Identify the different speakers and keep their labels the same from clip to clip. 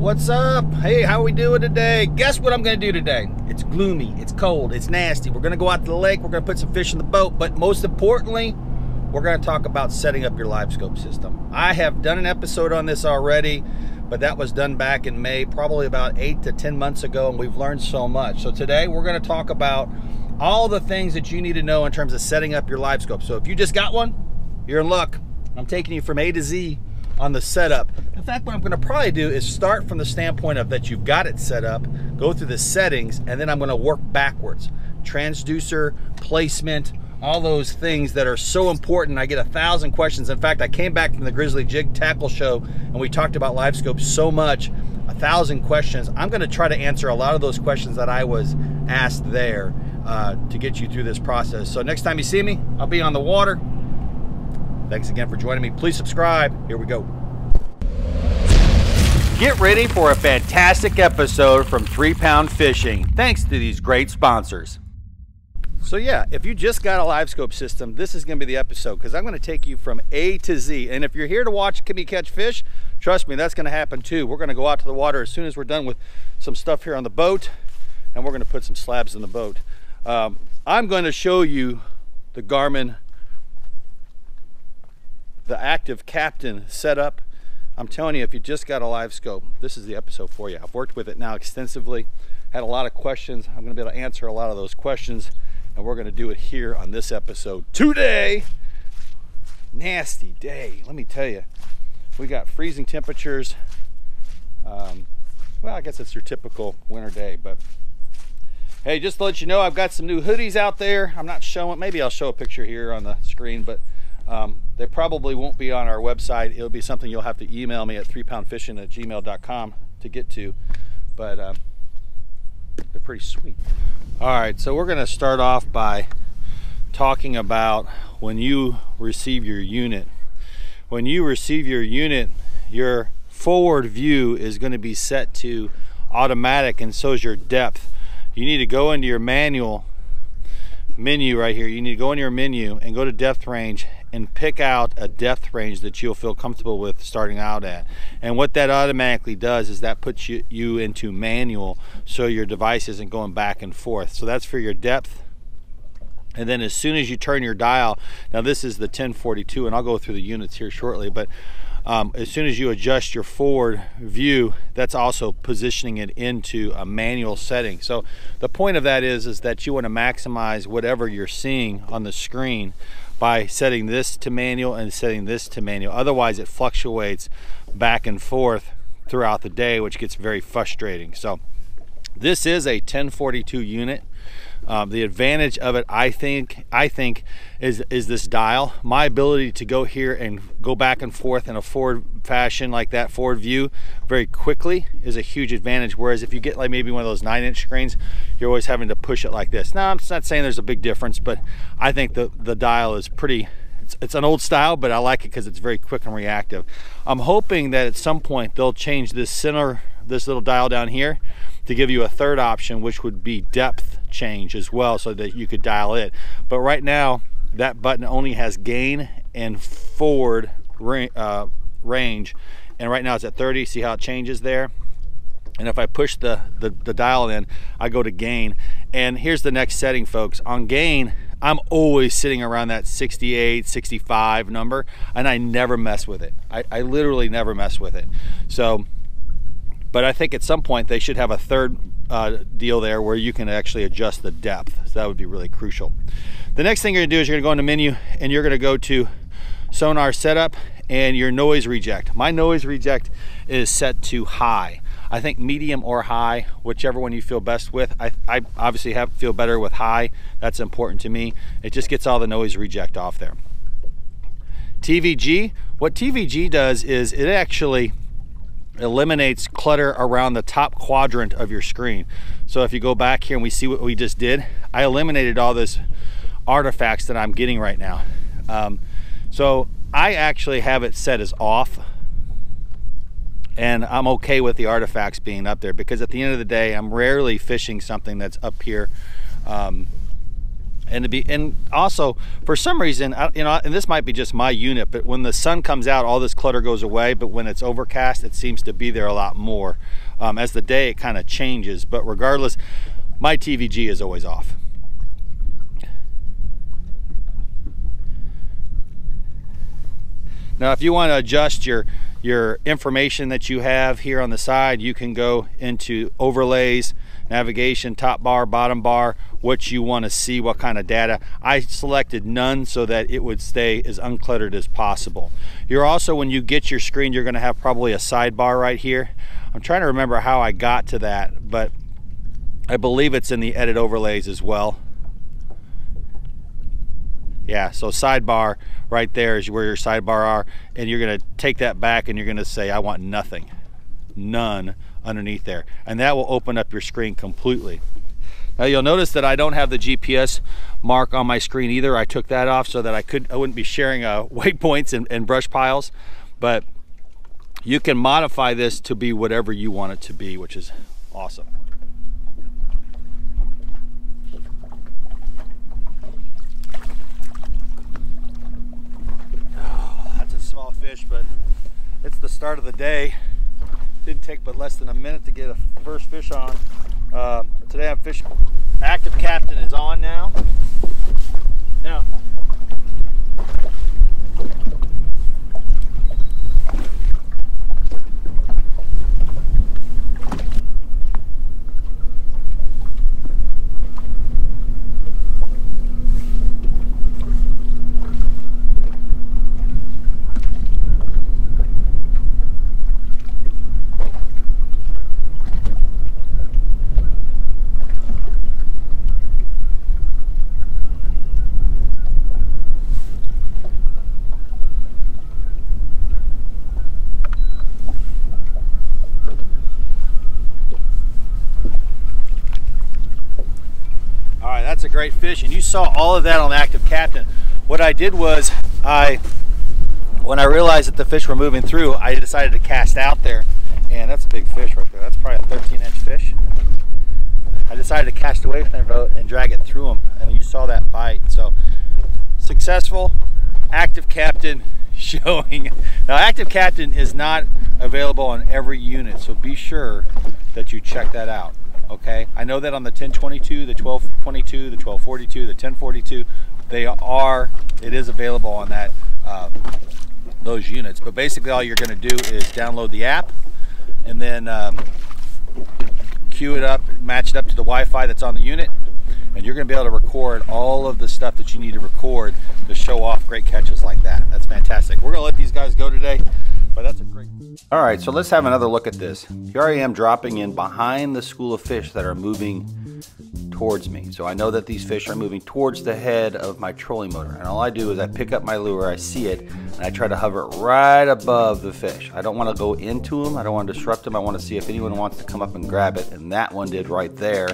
Speaker 1: What's up? Hey, how we doing today? Guess what I'm gonna do today? It's gloomy, it's cold, it's nasty. We're gonna go out to the lake, we're gonna put some fish in the boat, but most importantly, we're gonna talk about setting up your live scope system. I have done an episode on this already, but that was done back in May, probably about eight to 10 months ago, and we've learned so much. So today we're gonna talk about all the things that you need to know in terms of setting up your live scope. So if you just got one, you're in luck. I'm taking you from A to Z on the setup. In fact, what I'm gonna probably do is start from the standpoint of that you've got it set up, go through the settings, and then I'm gonna work backwards. Transducer, placement, all those things that are so important. I get a thousand questions. In fact, I came back from the Grizzly Jig Tackle Show and we talked about live scopes so much, a thousand questions. I'm gonna try to answer a lot of those questions that I was asked there uh, to get you through this process. So next time you see me, I'll be on the water. Thanks again for joining me. Please subscribe. Here we go. Get ready for a fantastic episode from Three Pound Fishing. Thanks to these great sponsors. So yeah, if you just got a live scope system, this is gonna be the episode because I'm gonna take you from A to Z. And if you're here to watch me catch fish, trust me, that's gonna happen too. We're gonna go out to the water as soon as we're done with some stuff here on the boat and we're gonna put some slabs in the boat. Um, I'm gonna show you the Garmin the active captain setup. I'm telling you, if you just got a live scope, this is the episode for you. I've worked with it now extensively, had a lot of questions. I'm gonna be able to answer a lot of those questions, and we're gonna do it here on this episode today. Nasty day, let me tell you. We got freezing temperatures. Um, well, I guess it's your typical winter day, but hey, just to let you know, I've got some new hoodies out there. I'm not showing, maybe I'll show a picture here on the screen, but um, they probably won't be on our website. It'll be something you'll have to email me at threepoundfishing at gmail.com to get to, but um, they're pretty sweet. All right, so we're gonna start off by talking about when you receive your unit. When you receive your unit, your forward view is gonna be set to automatic and so is your depth. You need to go into your manual menu right here. You need to go in your menu and go to depth range and pick out a depth range that you'll feel comfortable with starting out at. And what that automatically does is that puts you, you into manual so your device isn't going back and forth. So that's for your depth. And then as soon as you turn your dial, now this is the 1042 and I'll go through the units here shortly, but um, as soon as you adjust your forward view, that's also positioning it into a manual setting. So the point of that is, is that you want to maximize whatever you're seeing on the screen by setting this to manual and setting this to manual. Otherwise it fluctuates back and forth throughout the day, which gets very frustrating. So this is a 1042 unit. Um, the advantage of it, I think, I think, is is this dial. My ability to go here and go back and forth in a forward fashion like that, forward view, very quickly is a huge advantage. Whereas if you get like maybe one of those nine-inch screens, you're always having to push it like this. Now, I'm not saying there's a big difference, but I think the the dial is pretty. It's, it's an old style, but I like it because it's very quick and reactive. I'm hoping that at some point they'll change this center, this little dial down here, to give you a third option, which would be depth change as well so that you could dial it. But right now, that button only has gain and forward uh, range. And right now it's at 30. See how it changes there? And if I push the, the, the dial in, I go to gain. And here's the next setting, folks. On gain, I'm always sitting around that 68, 65 number, and I never mess with it. I, I literally never mess with it. So but I think at some point they should have a third uh, deal there where you can actually adjust the depth. So that would be really crucial. The next thing you're gonna do is you're gonna go into menu and you're gonna go to sonar setup and your noise reject. My noise reject is set to high. I think medium or high, whichever one you feel best with. I, I obviously have feel better with high. That's important to me. It just gets all the noise reject off there. TVG, what TVG does is it actually eliminates clutter around the top quadrant of your screen. So if you go back here and we see what we just did, I eliminated all this artifacts that I'm getting right now. Um, so I actually have it set as off and I'm okay with the artifacts being up there because at the end of the day, I'm rarely fishing something that's up here um, and to be and also for some reason you know and this might be just my unit but when the sun comes out all this clutter goes away but when it's overcast it seems to be there a lot more Um, as the day, it kind of changes, but regardless, my TVG is always off. Now, if you want to adjust your your information that you have here on the side, you can go into overlays, navigation, top bar, bottom bar, what you want to see, what kind of data. I selected none so that it would stay as uncluttered as possible. You're also, when you get your screen, you're going to have probably a sidebar right here. I'm trying to remember how I got to that, but I believe it's in the edit overlays as well. Yeah, so sidebar right there is where your sidebar are, and you're gonna take that back and you're gonna say, I want nothing, none underneath there. And that will open up your screen completely. Now you'll notice that I don't have the GPS mark on my screen either. I took that off so that I could I wouldn't be sharing uh, waypoints and, and brush piles, but you can modify this to be whatever you want it to be, which is awesome. Oh, that's a small fish, but it's the start of the day. Didn't take but less than a minute to get a first fish on. Uh, today I'm fishing. Active Captain is on now. Now, that's a great fish. And you saw all of that on Active Captain. What I did was I, when I realized that the fish were moving through, I decided to cast out there. And that's a big fish right there. That's probably a 13 inch fish. I decided to cast away from their boat and drag it through them. And you saw that bite. So successful, Active Captain showing. Now Active Captain is not available on every unit. So be sure that you check that out okay? I know that on the 1022, the 1222, the 1242, the 1042, they are, it is available on that, um, those units. But basically all you're gonna do is download the app and then um, queue it up, match it up to the Wi-Fi that's on the unit, and you're gonna be able to record all of the stuff that you need to record to show off great catches like that. That's fantastic. We're gonna let these guys go today. But that's a great. All right, so let's have another look at this. Here I am dropping in behind the school of fish that are moving towards me. So I know that these fish are moving towards the head of my trolling motor. And all I do is I pick up my lure, I see it, and I try to hover it right above the fish. I don't want to go into them. I don't want to disrupt them. I want to see if anyone wants to come up and grab it. And that one did right there.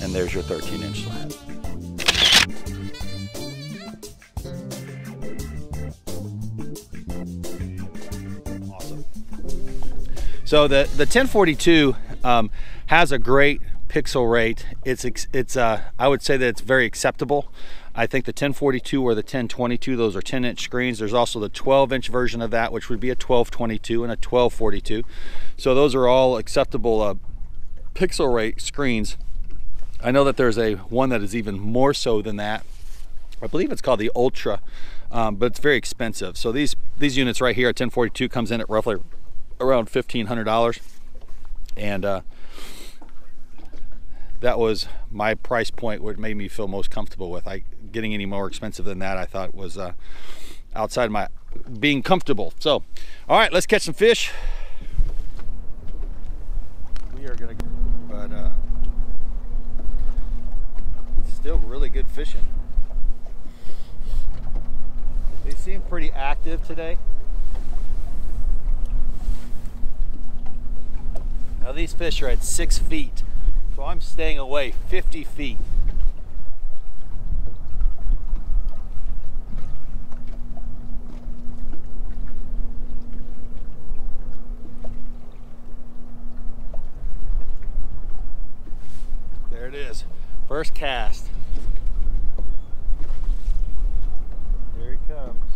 Speaker 1: And there's your 13 inch slab. So the, the 1042 um, has a great pixel rate. It's, it's uh, I would say that it's very acceptable. I think the 1042 or the 1022, those are 10 inch screens. There's also the 12 inch version of that, which would be a 1222 and a 1242. So those are all acceptable uh, pixel rate screens. I know that there's a one that is even more so than that. I believe it's called the Ultra, um, but it's very expensive. So these these units right here at 1042 comes in at roughly around $1,500. And uh, that was my price point, what made me feel most comfortable with. I Getting any more expensive than that, I thought was uh, outside my being comfortable. So, all right, let's catch some fish. We are gonna, but uh, still really good fishing. They seem pretty active today. Now these fish are at six feet, so I'm staying away 50 feet. There it is, first cast. There he comes.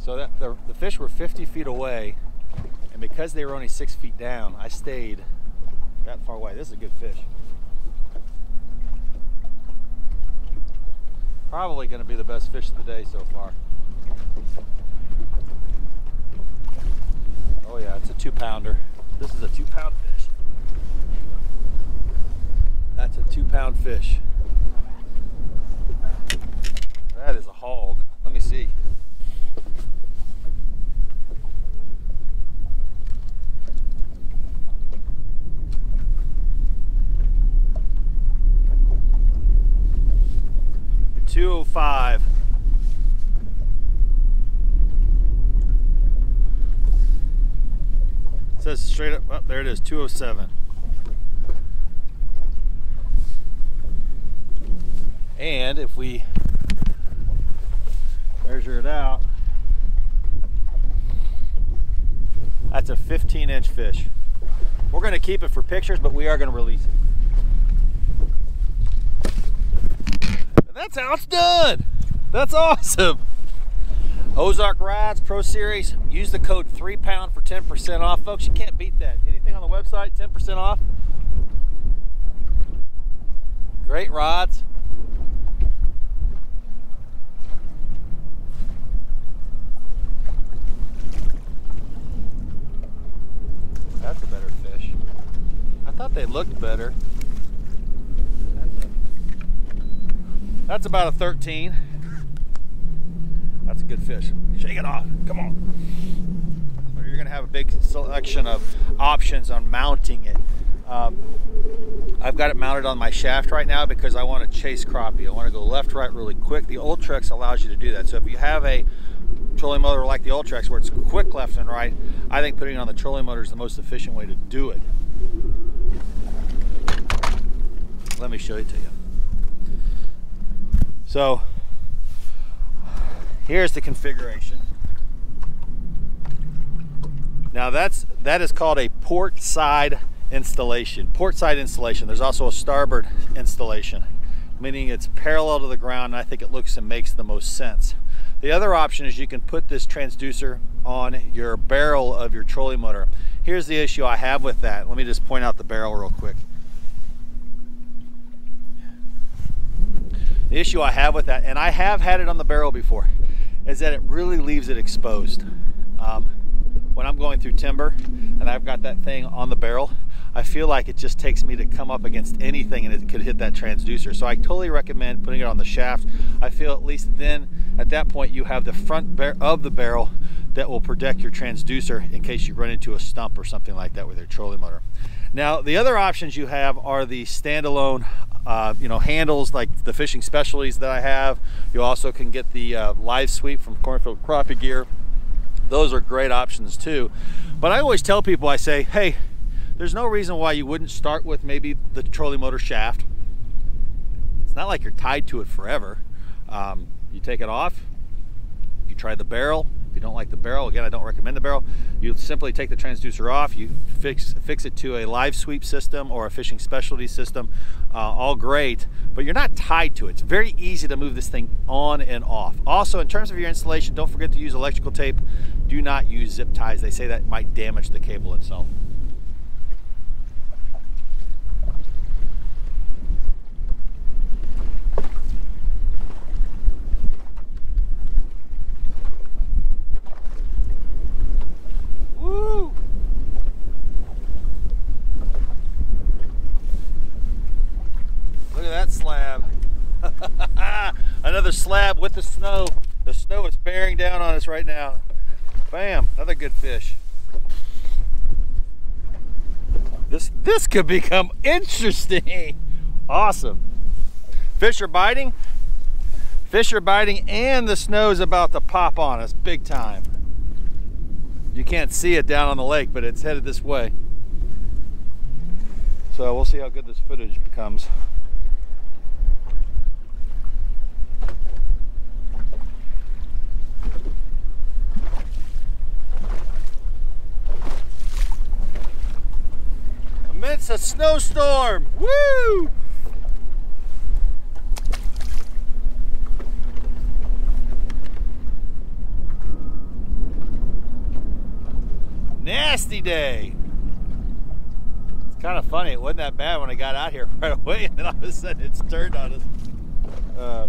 Speaker 1: So that the, the fish were 50 feet away because they were only six feet down, I stayed that far away. This is a good fish. Probably going to be the best fish of the day so far. Oh yeah, it's a two pounder. This is a two pound fish. That's a two pound fish. That is a hog. Let me see. Five. says straight up, oh, there it is, 207. And if we measure it out, that's a 15 inch fish. We're going to keep it for pictures, but we are going to release it. And that's how it's done. That's awesome. Ozark Rods Pro Series. Use the code 3 pound for 10% off. Folks, you can't beat that. Anything on the website, 10% off. Great rods. That's a better fish. I thought they looked better. That's, a, that's about a 13. That's a good fish. Shake it off. Come on. You're going to have a big selection of options on mounting it. Um, I've got it mounted on my shaft right now because I want to chase crappie. I want to go left, right really quick. The Ultrex allows you to do that. So if you have a trolling motor like the Ultrex where it's quick left and right, I think putting it on the trolling motor is the most efficient way to do it. Let me show it to you. So here's the configuration. Now that's that is called a port side installation. Port side installation. There's also a starboard installation, meaning it's parallel to the ground and I think it looks and makes the most sense. The other option is you can put this transducer on your barrel of your trolling motor. Here's the issue I have with that. Let me just point out the barrel real quick. The issue I have with that, and I have had it on the barrel before, is that it really leaves it exposed. Um, when I'm going through timber and I've got that thing on the barrel, I feel like it just takes me to come up against anything and it could hit that transducer. So I totally recommend putting it on the shaft. I feel at least then at that point you have the front of the barrel that will protect your transducer in case you run into a stump or something like that with your trolling motor. Now the other options you have are the standalone uh, you know handles like the fishing specialties that I have. You also can get the uh, live sweep from Cornfield Crappie Gear. Those are great options too. But I always tell people, I say, hey, there's no reason why you wouldn't start with maybe the trolling motor shaft. It's not like you're tied to it forever. Um, you take it off, you try the barrel. If you don't like the barrel, again, I don't recommend the barrel. You simply take the transducer off, you fix, fix it to a live sweep system or a fishing specialty system, uh, all great, but you're not tied to it. It's very easy to move this thing on and off. Also, in terms of your installation, don't forget to use electrical tape. Do not use zip ties. They say that might damage the cable itself. Another slab with the snow. The snow is bearing down on us right now. Bam, another good fish. This this could become interesting. Awesome. Fish are biting. Fish are biting and the snow is about to pop on us big time. You can't see it down on the lake, but it's headed this way. So we'll see how good this footage becomes. Amidst a snowstorm. Woo! Nasty. nasty day. It's kind of funny. It wasn't that bad when I got out here right away, and then all of a sudden it's turned on us. Uh,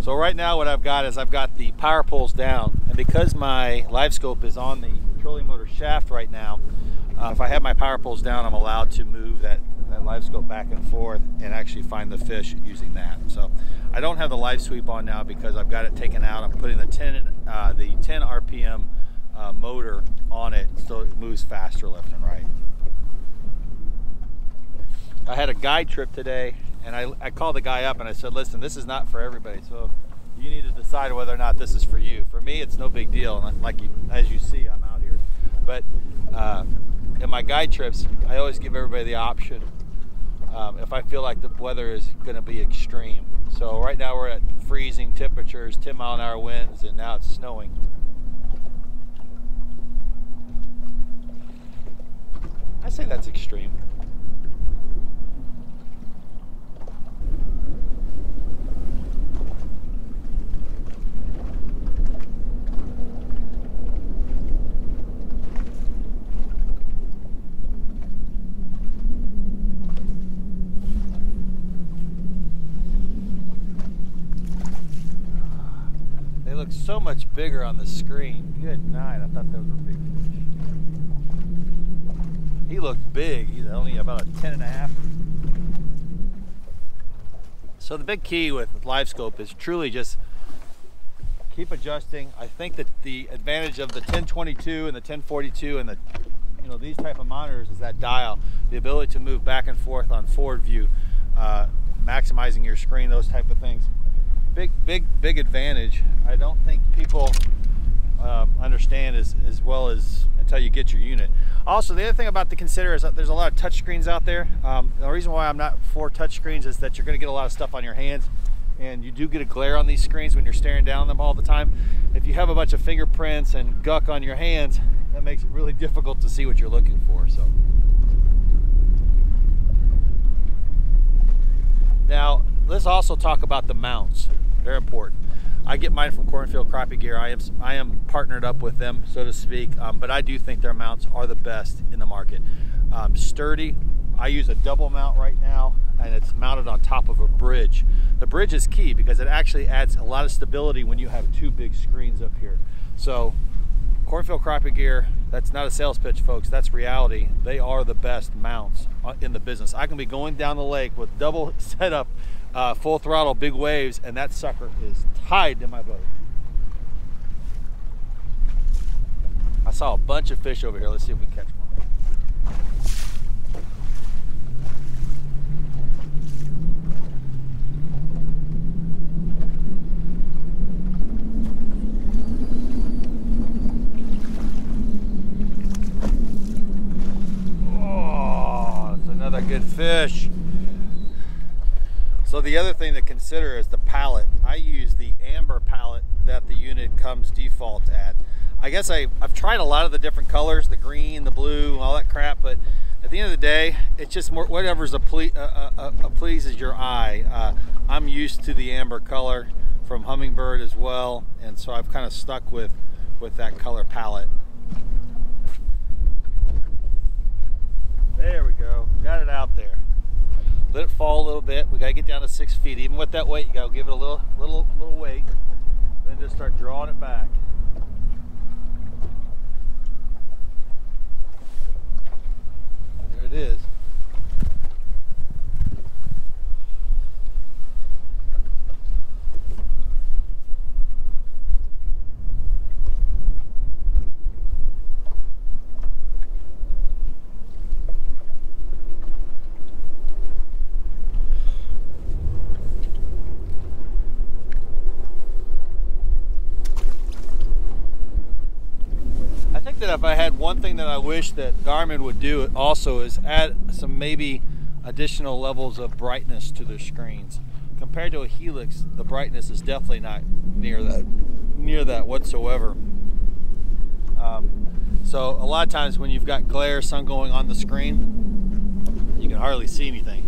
Speaker 1: so right now what I've got is I've got the power poles down, and because my live scope is on the trolling motor shaft right now, uh, if I have my power poles down, I'm allowed to move that, that live scope back and forth and actually find the fish using that. So I don't have the live sweep on now because I've got it taken out. I'm putting the 10, uh, the 10 RPM uh, motor on it so it moves faster left and right. I had a guide trip today and I, I called the guy up and I said, listen, this is not for everybody. So you need to decide whether or not this is for you. For me, it's no big deal. And like you, as you see, I'm out here. But uh, in my guide trips, I always give everybody the option um, if I feel like the weather is going to be extreme. So right now we're at freezing temperatures, 10 mile an hour winds, and now it's snowing. I say that's extreme. so much bigger on the screen. Good night. I thought those were big fish. He looked big. He's only about a 10 and a half. So the big key with live scope is truly just keep adjusting. I think that the advantage of the 1022 and the 1042 and the you know these type of monitors is that dial, the ability to move back and forth on forward view, uh, maximizing your screen, those type of things big, big, big advantage. I don't think people um, understand as, as well as until you get your unit. Also, the other thing about to consider is that there's a lot of touch screens out there. Um, the reason why I'm not for touch screens is that you're going to get a lot of stuff on your hands and you do get a glare on these screens when you're staring down them all the time. If you have a bunch of fingerprints and guck on your hands, that makes it really difficult to see what you're looking for. So. Now, let's also talk about the mounts. Very important. I get mine from Cornfield Crappie Gear. I am I am partnered up with them, so to speak. Um, but I do think their mounts are the best in the market. Um, sturdy. I use a double mount right now, and it's mounted on top of a bridge. The bridge is key because it actually adds a lot of stability when you have two big screens up here. So Cornfield Crappie Gear, that's not a sales pitch, folks. That's reality. They are the best mounts uh, in the business. I can be going down the lake with double setup uh, full throttle, big waves, and that sucker is tied to my boat. I saw a bunch of fish over here. Let's see if we catch one. Oh, that's another good fish. So the other thing to consider is the palette. I use the amber palette that the unit comes default at. I guess I, I've tried a lot of the different colors, the green, the blue, all that crap, but at the end of the day, it's just more whatever's a, ple uh, pleases your eye. Uh, I'm used to the amber color from Humminbird as well, and so I've kind of stuck with, with that color palette. There we go, got it out there let it fall a little bit. We gotta get down to six feet. Even with that weight, you gotta give it a little, little, little weight. Then just start drawing it back. There it is. that if I had one thing I wish that Garmin would do it also is add some maybe additional levels of brightness to their screens. Compared to a Helix, the brightness is definitely not near that near that whatsoever. Um, so a lot of times when you've got glare, sun going on the screen, you can hardly see anything.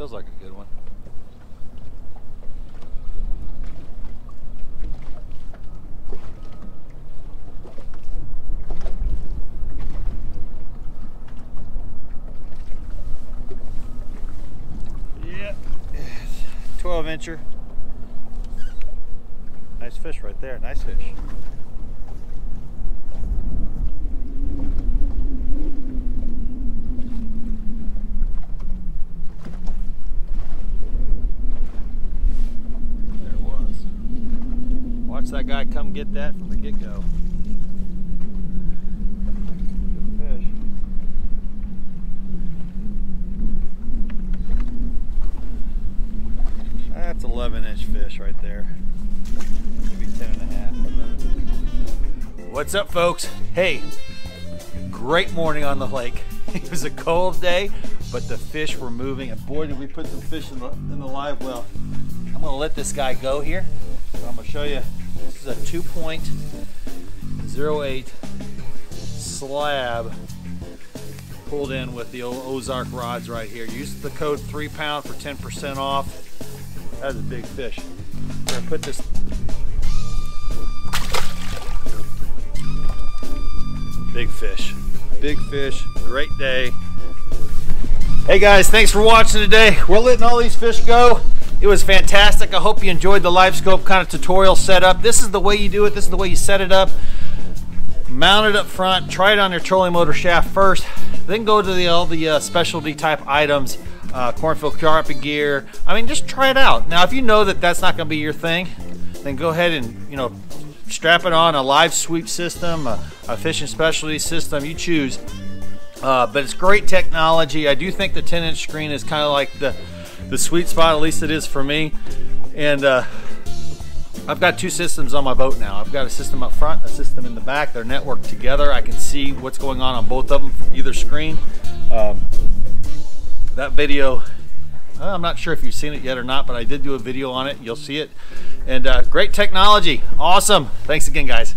Speaker 1: Feels like a good one. Yep, 12 incher. Nice fish right there, nice fish. There it was. Watch that guy come get that from the get-go. That's 11 inch fish right there. Maybe 10 and a half. What's up, folks? Hey, great morning on the lake. It was a cold day, but the fish were moving, and boy, did we put some fish in the, in the live well. I'm gonna let this guy go here. I'm gonna show you. This is a 2.08 slab pulled in with the old Ozark rods right here. Use the code 3 pound for 10% off. That's a big fish. I'm gonna put this. Big fish. Big fish. Great day. Hey guys, thanks for watching today. We're letting all these fish go. It was fantastic. I hope you enjoyed the LiveScope kind of tutorial setup. This is the way you do it. This is the way you set it up. Mount it up front. Try it on your trolling motor shaft first. Then go to the, all the uh, specialty type items uh, Cornfield Crappie Gear. I mean, just try it out. Now, if you know that that's not going to be your thing, then go ahead and you know strap it on a live sweep system, a, a fishing specialty system. You choose. Uh, but it's great technology. I do think the 10 inch screen is kind of like the the sweet spot. At least it is for me. And uh, I've got two systems on my boat now. I've got a system up front, a system in the back. They're networked together. I can see what's going on on both of them from either screen. Um, that video I'm not sure if you've seen it yet or not, but I did do a video on it. You'll see it. And uh, great technology. Awesome. Thanks again, guys.